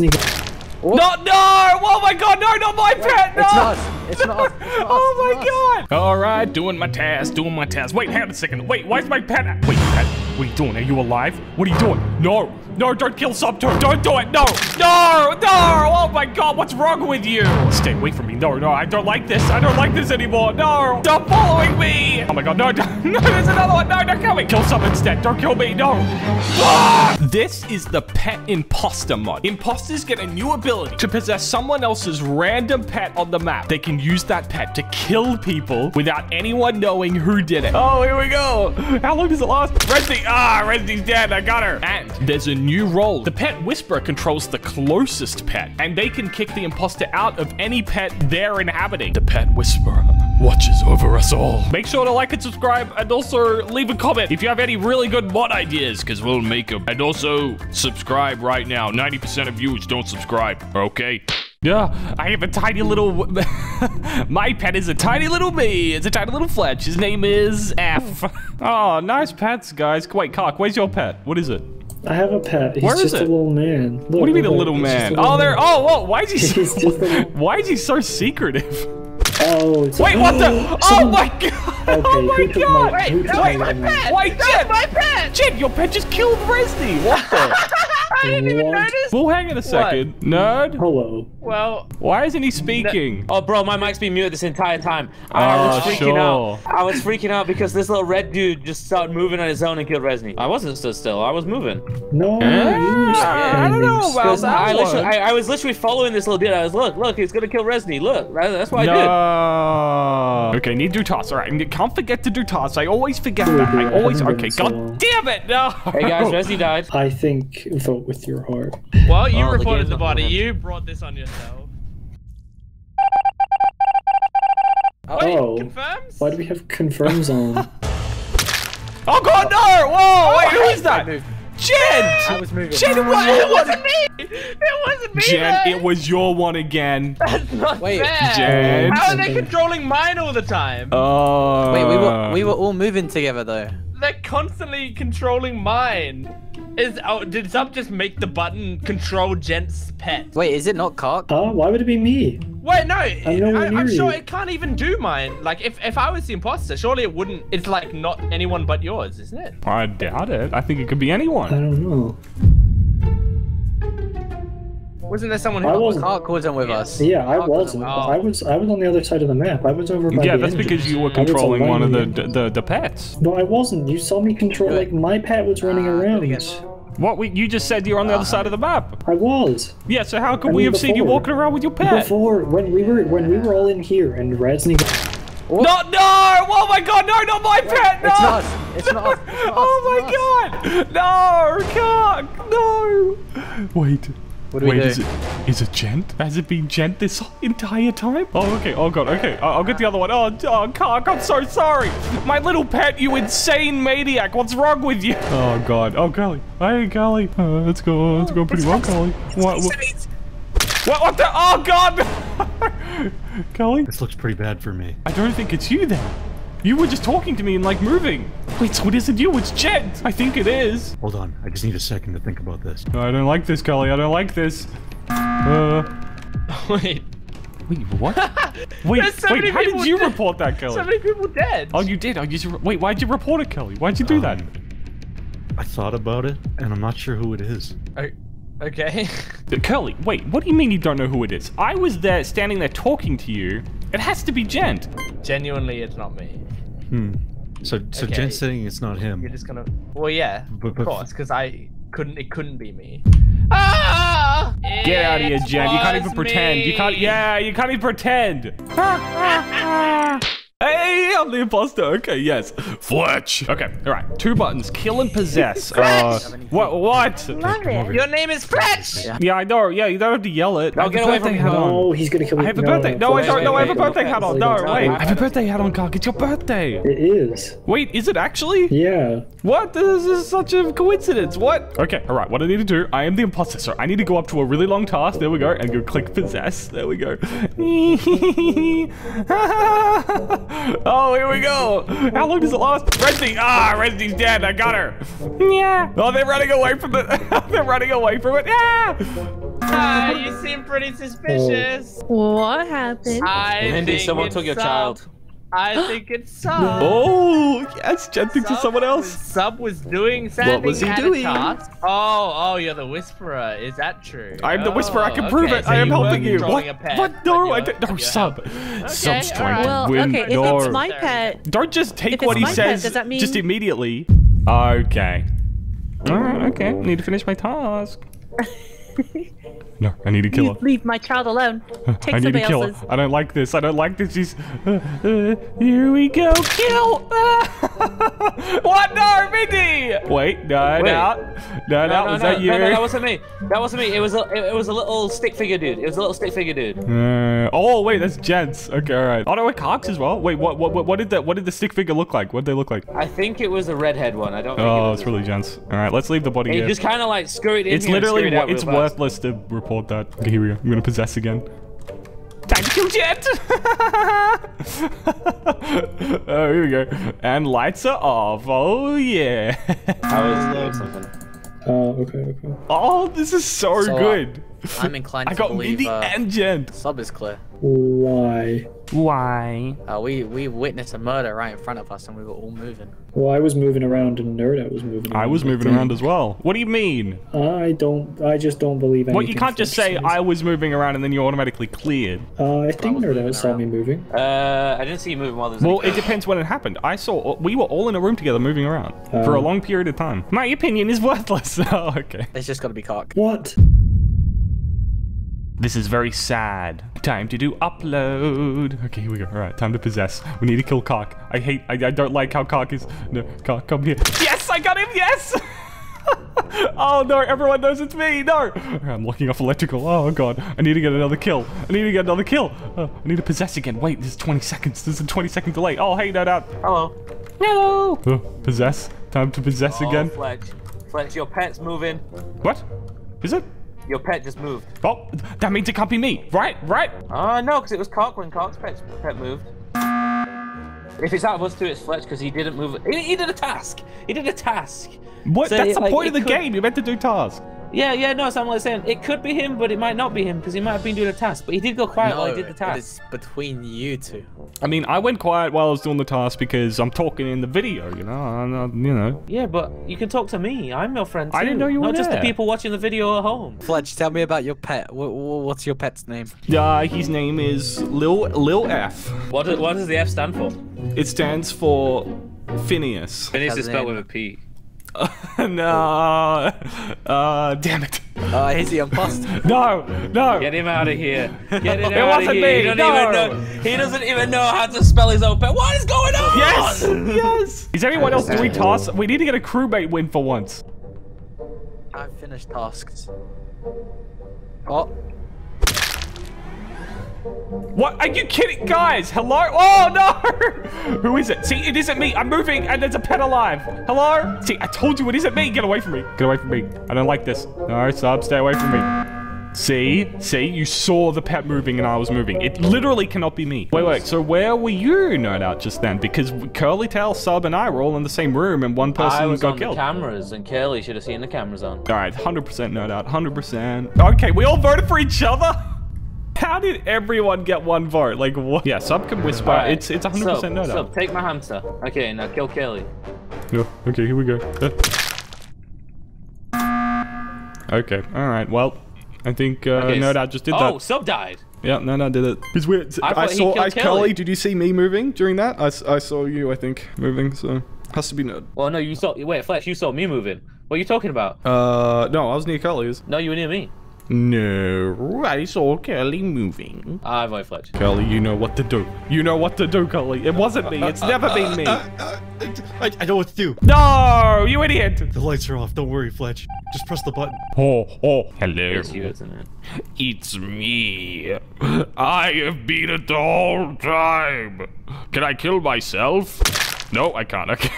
No, no! Oh my god, no, not my pet! No! It's not us. It's not us. It's not us. Oh my not us. god! Alright, doing my task, doing my task. Wait, hang on a second. Wait, why is my pet? Wait, pet, what are you doing? Are you alive? What are you doing? No! No, don't kill Subto! Don't do it! No! No! No! Oh my god, what's wrong with you? Stay away from me. No, no, I don't like this. I don't like this anymore. No! Stop following me! Oh my god, no, no, no, there's another one! No, don't kill me! Kill Sub instead. Don't kill me, no! Ah! This is the Pet Imposter mod. Imposters get a new ability to possess someone else's random pet on the map. They can use that pet to kill people without anyone knowing who did it. Oh, here we go. How long does it last? Resty. Ah, Resty's dead. I got her. And there's a new role. The Pet Whisperer controls the closest pet, and they can kick the imposter out of any pet they're inhabiting. The Pet Whisperer watches over us all. Make sure to like and subscribe, and also leave a comment if you have any really good mod ideas, because we'll make them. And also, subscribe right now. 90% of viewers don't subscribe, okay? Yeah, I have a tiny little... My pet is a tiny little me. It's a tiny little Fletch. His name is F. oh, nice pets, guys. Wait, Cock, where's your pet? What is it? I have a pet. He's Where is just it? a little man. Look, What do you mean a little he's just man? a little Oh, there. Oh, whoa. Why is he so... He's just a little- Why is he so secretive? Oh, it's Wait, what the? Oh, oh my god! Okay, oh my god! my- who took wait, my my lemon? pet! Wait, Jen! my pet! Jen, your pet just killed Resty! What the? I didn't even notice. Well, hang on a second. Nerd? Hello. Well, Why isn't he speaking? Oh, bro, my mic's been muted this entire time. I oh, was Oh, freaking sure. out. I was freaking out because this little red dude just started moving on his own and killed Resny. I wasn't stood still. I was moving. No, you were I don't know about that I, literally, one. I, I was literally following this little dude. I was, look, look, he's gonna kill Resny. Look, that- that's what I did. No. Okay, need to do tasks. All right, and can't forget to do toss. I always forget that. I I always. haven't Okay, it so god damn it! No. Hey guys, Resny died. I think vote with your heart. Well, you Oh, reported game's the body. You brought this on yourself. Oh. Wait, Oh. confirms? Why do we have confirms on? Oh god, no! Whoa! Wait, who is that? moved. Jen! I was moving. Jen, it, was, It wasn't me. It wasn't me. Jen, man. it was your one again. That's not Wait, fair. Jen. How are they Something. controlling mine all the time? Oh. Wait, we were we were all moving together though. They're constantly controlling mine. Is oh, did Sub just make the button control Gent's pet? Wait, is it not Cock? Huh? Why would it be me? Wait, no. nowhere I, I'm near sure it can't even do mine. Like, if if I was the imposter, surely it wouldn't. It's like not anyone but yours, isn't it? I doubt it. I think it could be anyone. I don't know. Wasn't there someone who? I wasn't. Cock wasn't with us. Yeah, I Cock wasn't. with Oh. I was. I was on the other side of the map. I was over by Yeah, the that's engine. because you were controlling one of the, aligning the the pets. No, I wasn't. You saw me control. Do. Like my pet was running Ah, do it around. again. What we you just said you're on the other side of the map. I was. Yeah, so how could I we mean, have seen you walking around with your pet? Before when we were when we were all in here and Resny. No, no! Oh my god, no, not my pet! No! It's not us. It's not us. It's not us. oh my god! No, cock! No! Wait. What do we Wait, do? is it is it Gent? Has it been Gent this entire time? Oh, okay. Oh god. Okay, I'll, I'll get the other one. Oh, oh, cock! I'm so sorry. My little pet, you insane maniac. What's wrong with you? Oh god. Oh golly. Hey, golly. Uh, let's go. Let's go pretty well, golly. What? What? What? What the? Oh god! golly. This looks pretty bad for me. I don't think it's you then. You were just talking to me and like moving. Wait, so it isn't you, it's Jet. I think it is. Hold on, I just need a second to think about this. No, I don't like this, Cully. I don't like this. Uh, Wait, wait, what? Wait, so wait, how did you dead. report that, Kelly? so many people dead. Oh, you did. Oh, you just, wait, why'd you report it, Kelly? Why'd you do that? Um, I thought about it, and I'm not sure who it is. Oh, okay. Curly, wait, what do you mean you don't know who it is? I was there, standing there talking to you. It has to be Gent. Genuinely, it's not me. Hmm. So, so Okay. Jen's saying it's not him. You're just gonna. Well, yeah, But- of course, because I couldn't. It couldn't be me. Ah! Get out of here, Jen. You can't even was pretend. You can't, yeah, you can't even pretend. Hey, I'm the imposter. Okay, yes. Fletch. Okay, all right. Two buttons. Kill and possess. Uh, what? What? Love it. Your name is Fletch. Yeah, I know. Yeah, you don't have to yell it. I have get a away birthday from hat me. on. No, he's gonna kill me. I have a birthday. No, I wait, don't. No, I have a birthday wait. hat on. No, wait, wait. wait. I have a birthday hat on, Cock. It's your birthday. It is. Wait, is it actually? Yeah. What? This is such a coincidence. What? Okay, all right. What I need to do, I am the imposter, so I need to go up to a really long task. There we go, and go click possess. There we go. oh, here we go. How long does it last? Resty. Ah, Resty's dead. I got her. Yeah. Oh, they're running away from it. they're running away from it. Yeah. Ah, you seem pretty suspicious. What happened? I Mindy, think someone it's took your Sub. child. I think it's Sub. Oh, yes, Jen thinks it's Sub someone was- else. Sub was doing something. What was he doing? task. Oh, oh, you're the Whisperer. Is that true? I'm the whisperer. I Oh, can prove okay, it. so I am helping you. What? pet, what? but No, I you're- didn't. No, you're sub. Sub's trying alright. to well, win. okay, if it's my pet, Don't just take what he my pet, says does that mean- just immediately. Okay. Alright, okay. Need to finish my task. no, I need to kill her. leave my child alone. Take I need to kill else's. her. I don't like this. I don't like this. She's. Uh, uh, here we go. Kill. what? No, Mindy. Wait. No, Wait. no. No, no. No, Was no, that you? no, no, that wasn't me. That wasn't me. It was a, it, was a little stick figure dude. It was a little stick figure dude. Uh, oh wait, that's gents. Okay, all right. Oh no, we're cocks as well. Wait, what, what, what, did that? What did the stick figure look like? What did they look like? I think it was a redhead one. I don't think it Oh, it's really gents. All right, let's leave the body He just kind of like scurried in It's literally, out it's worthless to report that. Okay, here we go. I'm gonna possess again. Time to kill Jet! oh, here we go. And lights are off. Oh, yeah. I was doing something. Oh, okay, okay. oh, this is so, So, uh, good. I'm inclined I to got believe Mindy uh, and Gent. sub is clear. Why? Why? Uh, we we witnessed a murder right in front of us and we were all moving. Well, I was moving around and Nerd was moving. I was moving around as well. What do you mean? I don't. I just don't believe anything. Well, you can't just say. I was moving around and then you're automatically cleared. Uh, I think was Nerd saw around. me moving. Uh, I didn't see you moving while there's. Well, it depends when it happened. I saw we were all in a room together moving around for a Um, long period of time. My opinion is worthless. oh, okay. It's just gotta be cock. What? This is very sad. Time to do upload. Okay, here we go. All right, time to possess. We need to kill Cock. I hate, I, I don't like how Cock is. No, Cock, come here. Yes, I got him, yes! oh no, everyone knows it's me, no! I'm locking off electrical, oh god. I need to get another kill. I need to get another kill. Uh, I need to possess again. Wait, there's 20 seconds. There's a 20 second delay. Oh, hey, no doubt. Hello. Hello! Uh, possess. Time to possess Oh, again. Fletch. Fletch, your pet's moving. What? Is it? Your pet just moved. Oh, that means it can't be me. Right, right. Oh no, because it was Cock when Cock's pet, pet moved. If it's out of us two, it's Fletch because he didn't move. He, he did a task. He did a task. What? So, That's the like, point of the could- game. You're meant to do tasks. Yeah, yeah, no, so I'm like saying it could be him, but it might not be him because he might have been doing a task. But he did go quiet while he did the it task. is between you two. I mean, I went quiet while I was doing the task because I'm talking in the video, you know. I'm not, you know. Yeah, but you can talk to me. I'm your friend too. I didn't know you were Not just the people watching the video at home. Fletch, tell me about your pet. Wh- wh- what's your pet's name? Uh, his name is Lil Lil F. What does, what does the F stand for? It stands for Phineas. Phineas is spelled with a P. no. Uh, damn it. Uh, he's the imposter. No, no. Get him out of here. Get him It out of wasn't here. me, He, doesn't no. even know, he doesn't even know how to spell his own pet. What is going on? Yes, yes. Is anyone else doing tasks? We need to get a crewmate win for once. I've finished tasks. Oh, What? Are you kidding? Guys, hello? Oh, no! Who is it? See, it isn't me. I'm moving and there's a pet alive. Hello? See, I told you it isn't me. Get away from me. Get away from me. I don't like this. No, sub, stay away from me. See? See? You saw the pet moving and I was moving. It literally cannot be me. Wait, wait. So where were you, no doubt, just then? Because Curly Tail, Sub, and I were all in the same room and one person I was got on killed. the cameras, and Curly should have seen the cameras on. All right, 100% no doubt. 100%. Okay, we all voted for each other? How did everyone get one vote? Like, what? Yeah, Sub can whisper. Alright, It's it's 100% so, no So, doubt. take my hamster. Okay, now kill Curly. Yeah, okay, here we go. okay, alright, well, I think uh, Okay, no s- doubt just did Oh, that. Oh, sub died. Yeah, no no, did it. Because we I I, saw, I, Kelly. Kelly, did you see me moving during that? I, I saw you, I think, moving, so has to be no. Well, no, you saw. Wait, Flash, you saw me moving. What are you talking about? Uh, no, I was near Kelly's. No, you were near me. No, I saw Kelly moving. I vote Fletch. Kelly, you know what to do. You know what to do, Kelly. It wasn't me. It's never been me. Uh, uh, uh, I, I know what to do. No, you idiot. The lights are off. Don't worry, Fletch. Just press the button. Oh, oh, hello. It's you, isn't it? It's me. I have been it the whole time. Can I kill myself? No, I can't. Okay.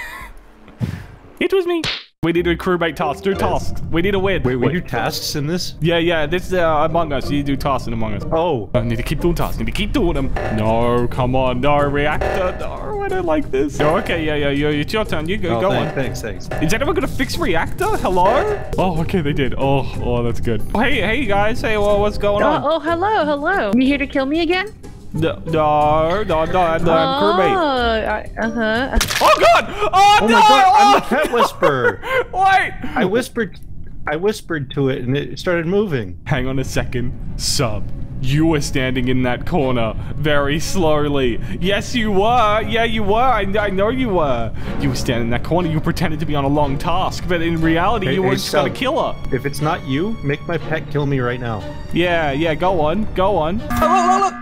it was me. We need a crewmate task. Do tasks. We need a win. Wait, we do tasks in this? Yeah, yeah. This is uh, Among Us. You do tasks in Among Us. Oh, I need to keep doing tasks. Need to keep doing them. No, come on. No, reactor. No, I don't like this. No, okay, yeah, yeah, yeah. It's your turn. You go, oh go thank- on. thanks, thanks. Is anyone gonna fix reactor? Hello? Oh, okay, they did. Oh, oh, that's good. Hey, hey, guys. Hey, well, what's going Oh, on? oh, hello, hello. You here to kill me again? No, no, no, no, I'm, I'm crewmate. Uh huh. Oh, God! Oh, Oh no! my god, I'm the Oh! pet whisperer. Wait! I whispered, I whispered to it, and it started moving. Hang on a second. Sub. You were standing in that corner very slowly. Yes, you were. Yeah, you were. I, I know you were. You were standing in that corner. You pretended to be on a long task, but in reality, Hey, you hey, were just gonna kill her. If it's not you, make my pet kill me right now. Yeah, yeah. Go on. Go on. Oh, look, look, look.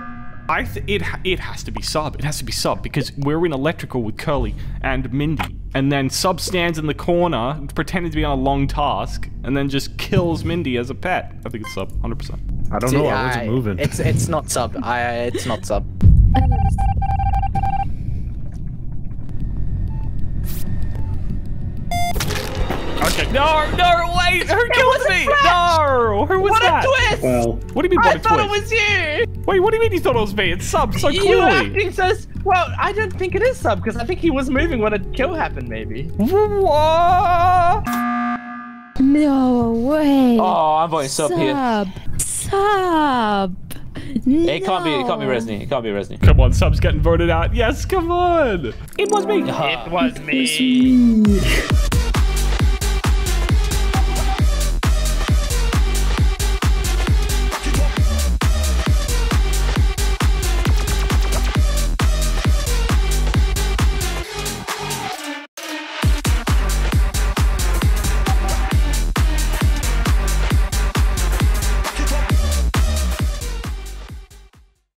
I th- it it has to be sub. It has to be sub because we're in electrical with Curly and Mindy, and then sub stands in the corner pretending to be on a long task, and then just kills Mindy as a pet. I think it's sub, hundred percent. I don't know, I wasn't moving. It's it's not sub. I it's not sub. Okay. No, no, wait! Who killed me? No! Who was What that? a twist! Well, What do you mean? By? I What a thought twist? it was you. Wait, what do you mean you thought it was me? It's sub so You clearly. acting says. Well, I don't think it is sub because I think he was moving when a kill happened. Maybe. What? No way. Oh, I'm voting sub here. Sub. Sub. It can't be. It can't be Resney. It can't be Resney. Come on, sub's getting voted out. Yes, come on. It was me. It was me.